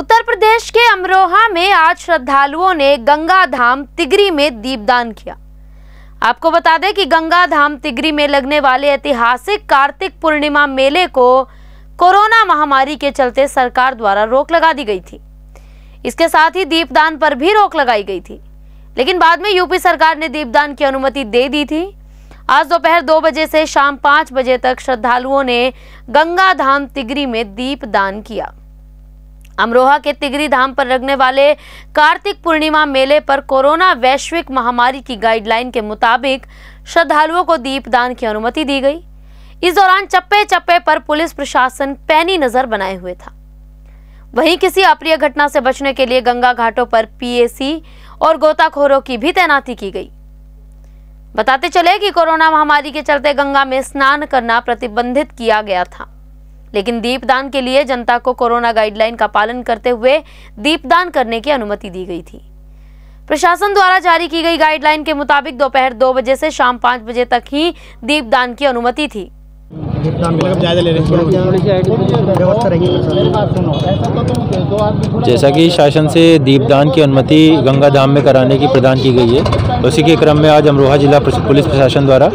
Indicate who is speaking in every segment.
Speaker 1: उत्तर प्रदेश के अमरोहा में आज श्रद्धालुओं ने गंगा धाम तिगरी में दीपदान किया। आपको बता दें कि गंगा धाम तिगरी में लगने वाले ऐतिहासिक कार्तिक पूर्णिमा मेले को कोरोना महामारी के चलते सरकार द्वारा रोक लगा दी गई थी। इसके साथ ही दीपदान पर भी रोक लगाई गई थी। लेकिन बाद में यूपी सरकार ने दीपदान की अनुमति दे दी थी। आज दोपहर दो बजे से शाम पाँच बजे तक श्रद्धालुओं ने गंगा धाम तिगरी में दीपदान किया। अमरोहा के तिगरी धाम पर लगने वाले कार्तिक पूर्णिमा मेले पर कोरोना वैश्विक महामारी की गाइडलाइन के मुताबिक श्रद्धालुओं को दीपदान की अनुमति दी गई। इस दौरान चप्पे चप्पे पर पुलिस प्रशासन पैनी नज़र बनाए हुए था। वहीं किसी अप्रिय घटना से बचने के लिए गंगा घाटों पर पीएसी और गोताखोरों की भी तैनाती की गई। बताते चले कि कोरोना महामारी के चलते गंगा में स्नान करना प्रतिबंधित किया गया था। लेकिन दीपदान के लिए जनता को कोरोना गाइडलाइन का पालन करते हुए दीपदान करने की अनुमति दी गई थी। प्रशासन द्वारा जारी की गई गाइडलाइन के मुताबिक दोपहर दो बजे से शाम पाँच बजे तक ही दीपदान की अनुमति थी।
Speaker 2: जैसा कि शासन से दीपदान की अनुमति गंगा धाम में कराने की प्रदान की गई है उसी के क्रम में आज अमरोहा जिला पुलिस प्रशासन द्वारा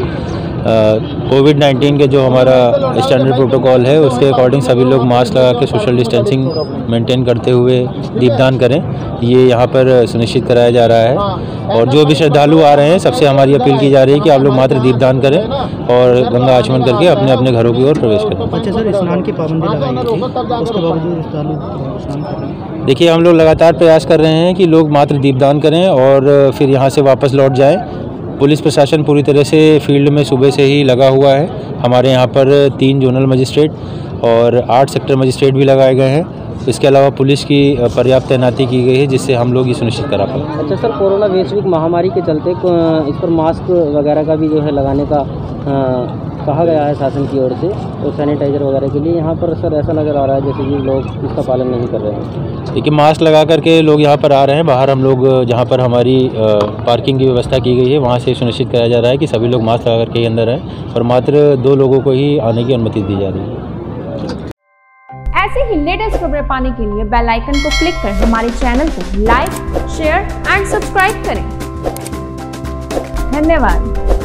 Speaker 2: कोविड नाइन्टीन के जो हमारा स्टैंडर्ड प्रोटोकॉल है उसके अकॉर्डिंग सभी लोग मास्क लगा के सोशल डिस्टेंसिंग मेंटेन करते हुए दीपदान करें ये यहाँ पर सुनिश्चित कराया जा रहा है। और जो भी श्रद्धालु आ रहे हैं सबसे हमारी अपील की जा रही है कि आप लोग मात्र दीपदान करें और गंगा आचमन करके अपने अपने घरों की ओर प्रवेश करें।
Speaker 3: अच्छा सर स्नान की पाबंदी लगाई थी उसके बावजूद
Speaker 2: देखिए हम लोग लगातार प्रयास कर रहे हैं कि लोग मात्र दीपदान करें और फिर यहाँ से वापस लौट जाएँ। पुलिस प्रशासन पूरी तरह से फ़ील्ड में सुबह से ही लगा हुआ है। हमारे यहाँ पर तीन जोनल मजिस्ट्रेट और आठ सेक्टर मजिस्ट्रेट भी लगाए गए हैं। इसके अलावा पुलिस की पर्याप्त तैनाती की गई है, जिससे हम लोग ये सुनिश्चित करा पाए।
Speaker 4: अच्छा सर, कोरोना वैश्विक महामारी के चलते इस पर मास्क वगैरह का भी जो है लगाने का कहा गया है शासन की ओर से तो सैनिटाइजर वगैरह के लिए यहाँ पर सर ऐसा नज़र आ रहा है जैसे कि लोग इसका पालन नहीं कर रहे हैं।
Speaker 2: देखिए मास्क लगा करके लोग यहाँ पर आ रहे हैं। बाहर हम लोग जहाँ पर हमारी पार्किंग की व्यवस्था की गई है वहाँ से सुनिश्चित कराया जा रहा है कि सभी लोग मास्क लगा करके ही अंदर हैं और मात्र दो लोगों को ही आने की अनुमति दी जा रही है।
Speaker 5: ऐसे ही लेटेस्ट खबरें पाने के लिए बेल आइकन को क्लिक कर हमारे चैनल को लाइक शेयर एंड सब्सक्राइब करें। धन्यवाद।